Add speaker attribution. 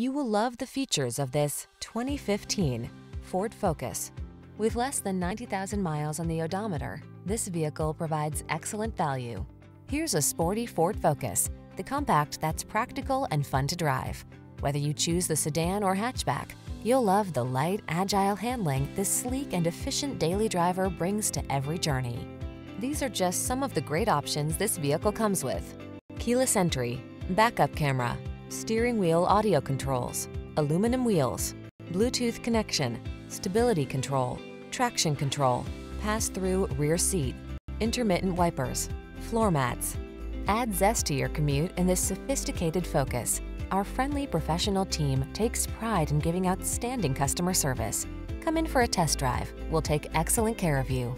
Speaker 1: You will love the features of this 2015 Ford Focus. With less than 90,000 miles on the odometer, this vehicle provides excellent value. Here's a sporty Ford Focus, the compact that's practical and fun to drive. Whether you choose the sedan or hatchback, you'll love the light, agile handling this sleek and efficient daily driver brings to every journey. These are just some of the great options this vehicle comes with. Keyless entry, backup camera, steering wheel audio controls, aluminum wheels, Bluetooth connection, stability control, traction control, pass-through rear seat, intermittent wipers, floor mats. Add zest to your commute in this sophisticated Focus. Our friendly professional team takes pride in giving outstanding customer service. Come in for a test drive. We'll take excellent care of you.